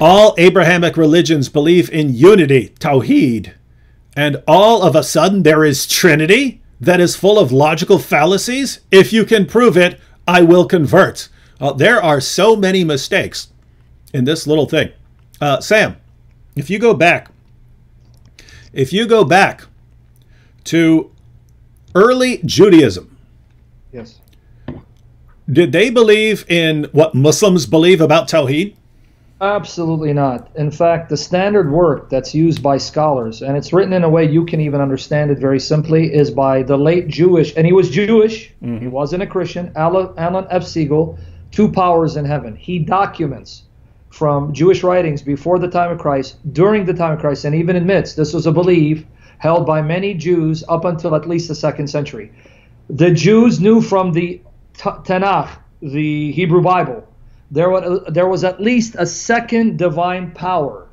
all Abrahamic religions believe in unity, Tawheed, and all of a sudden there is Trinity that is full of logical fallacies? If you can prove it, I will convert. Uh, there are so many mistakes in this little thing. Uh, Sam, if you go back, if you go back to early Judaism, Yes. did they believe in what Muslims believe about Tawheed? Absolutely not. In fact, the standard work that's used by scholars, and it's written in a way you can even understand it very simply, is by the late Jewish, and he was Jewish, mm-hmm. he wasn't a Christian, Alan, Alan F. Segal, Two Powers in Heaven. He documents from Jewish writings before the time of Christ, during the time of Christ, and even admits this was a belief held by many Jews up until at least the second century. The Jews knew from the Tanakh, the Hebrew Bible, there was, there was at least a second divine power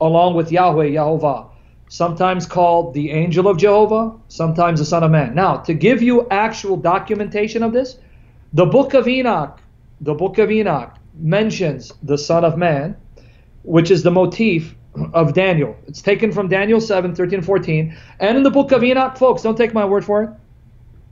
along with Yahweh, Yehovah, sometimes called the angel of Jehovah, sometimes the Son of Man. Now, to give you actual documentation of this, the book of Enoch, the book of Enoch mentions the Son of Man, which is the motif of Daniel. It's taken from Daniel 7, 13, 14. And in the book of Enoch, folks, don't take my word for it.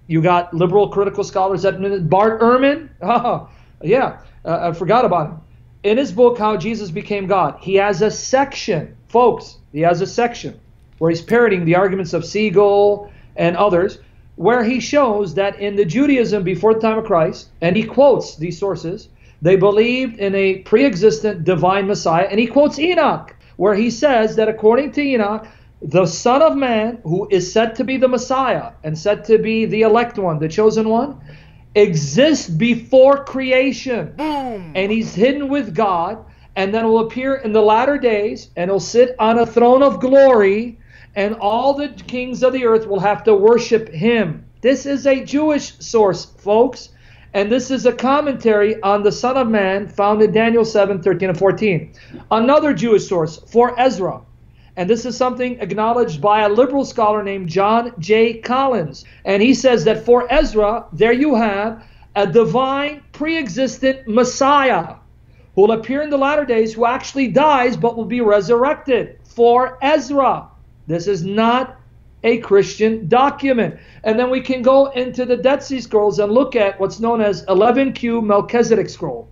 You got liberal critical scholars that Bart Ehrman, oh, yeah, uh, I forgot about him. In his book, How Jesus Became God, he has a section, folks, he has a section where he's parroting the arguments of Segal and others, where he shows that in the Judaism before the time of Christ, and he quotes these sources, they believed in a pre existent divine Messiah, and he quotes Enoch, where he says that according to Enoch, the Son of Man, who is said to be the Messiah and said to be the elect one, the chosen one, exists before creation. And he's hidden with God, and then will appear in the latter days, and he'll sit on a throne of glory, and all the kings of the earth will have to worship him. This is a Jewish source, folks. And this is a commentary on the Son of Man found in Daniel 7 13 and 14. Another Jewish source 4 Ezra. And this is something acknowledged by a liberal scholar named John J. Collins. And he says that 4 Ezra, there you have a divine pre existent Messiah who will appear in the latter days, who actually dies but will be resurrected. 4 Ezra. This is not a Christian document. And then we can go into the Dead Sea Scrolls and look at what's known as 11Q Melchizedek Scroll,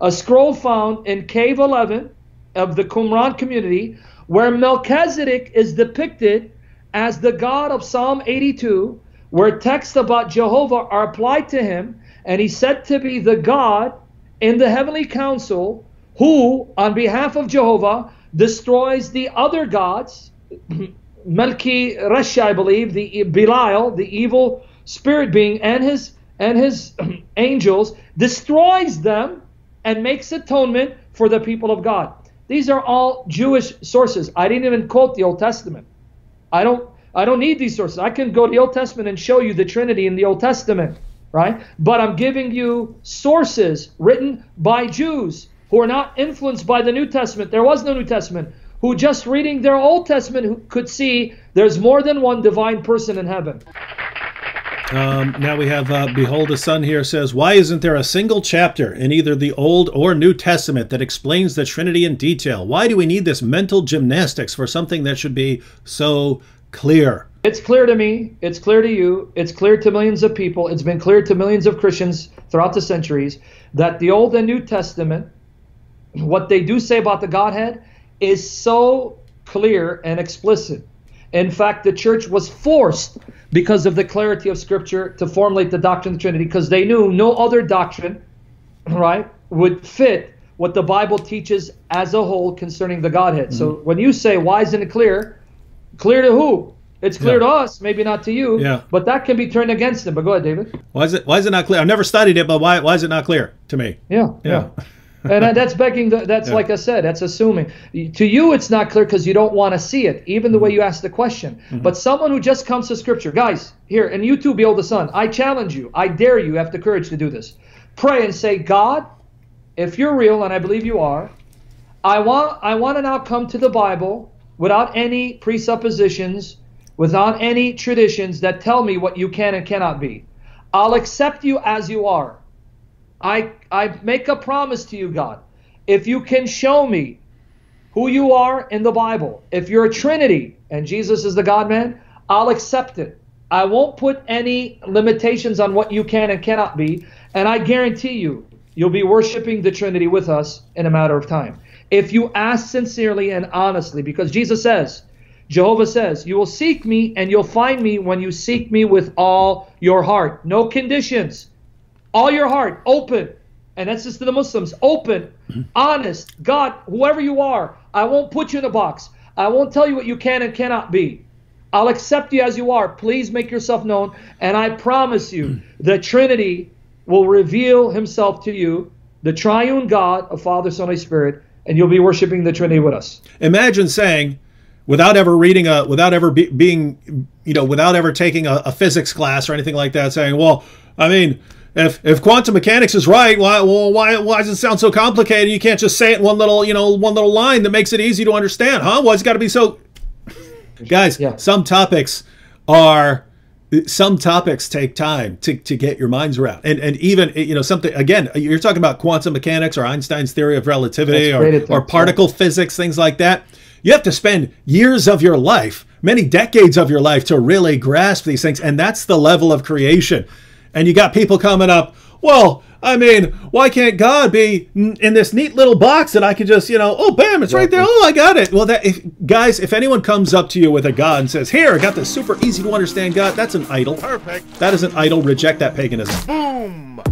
a scroll found in Cave 11 of the Qumran community, where Melchizedek is depicted as the God of Psalm 82, where texts about Jehovah are applied to him, and he's said to be the God in the heavenly council who, on behalf of Jehovah, destroys the other gods. Melchi Resha, I believe, the Belial, the evil spirit being, and his and his angels, destroys them and makes atonement for the people of God. These are all Jewish sources. I didn't even quote the Old Testament. I don't I don't need these sources. I can go to the Old Testament and show you the Trinity in the Old Testament, right? But I'm giving you sources written by Jews who are not influenced by the New Testament. There was no New Testament who just reading their Old Testament could see there's more than one divine person in heaven. Um, now we have uh, Behold the Son here says, Why isn't there a single chapter in either the Old or New Testament that explains the Trinity in detail? Why do we need this mental gymnastics for something that should be so clear? It's clear to me, it's clear to you, it's clear to millions of people, it's been clear to millions of Christians throughout the centuries that the Old and New Testament, what they do say about the Godhead, is so clear and explicit. In fact, the church was forced because of the clarity of Scripture to formulate the doctrine of the Trinity because they knew no other doctrine, right, would fit what the Bible teaches as a whole concerning the Godhead. Mm-hmm. So when you say, why isn't it clear? Clear to who? It's clear yeah. to us, maybe not to you. Yeah. But that can be turned against them. But go ahead, David. Why is it why is it not clear? I've never studied it, but why why is it not clear to me? Yeah. Yeah. yeah. and that's begging. The, that's yeah. like I said. That's assuming. To you, it's not clear because you don't want to see it, even the way you ask the question. Mm-hmm. But someone who just comes to Scripture, guys, here, and you too, Behold the Son. I challenge you. I dare you. Have the courage to do this. Pray and say, God, if you're real, and I believe you are, I want. I want to now come to the Bible without any presuppositions, without any traditions that tell me what you can and cannot be. I'll accept you as you are. I, I make a promise to you, God. if you can show me who you are in the Bible, if you're a Trinity and Jesus is the God man, I'll accept it. I won't put any limitations on what you can and cannot be. And I guarantee you, you'll be worshiping the Trinity with us in a matter of time. If you ask sincerely and honestly, because Jesus says, Jehovah says, You will seek me and you'll find me when you seek me with all your heart. No conditions. All your heart, open. And that's just to the Muslims. Open, honest. God, whoever you are, I won't put you in a box. I won't tell you what you can and cannot be. I'll accept you as you are. Please make yourself known. And I promise you, the Trinity will reveal himself to you, the triune God of Father, Son, and Spirit, and you'll be worshiping the Trinity with us. Imagine saying, without ever reading a, without ever be, being, you know, without ever taking a, a physics class or anything like that, saying, well, I mean, if if quantum mechanics is right, why well, why why does it sound so complicated? You can't just say it in one little you know one little line that makes it easy to understand, huh? Why's it got to be so? Guys, yeah. some topics are some topics take time to, to get your minds around and and even you know something again you're talking about quantum mechanics or einstein's theory of relativity or, or particle physics things like that you have to spend years of your life many decades of your life to really grasp these things and that's the level of creation and you got people coming up well I mean, why can't God be in this neat little box that I can just, you know, oh, bam, it's right there. Oh, I got it. Well, that if, guys, if anyone comes up to you with a God and says, "Here, I got this super easy to understand God," that's an idol. Perfect. That is an idol. Reject that paganism. Boom.